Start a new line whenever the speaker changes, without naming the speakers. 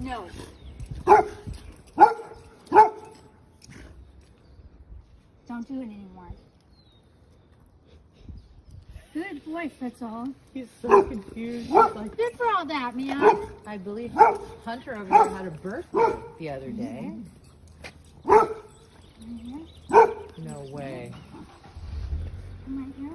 No. Don't do it anymore. Good boy, Fritzel.
He's so confused. He's like,
Good for all that, man.
I believe Hunter over here had a birthday the other day. Mm-hmm. No way.
Come here?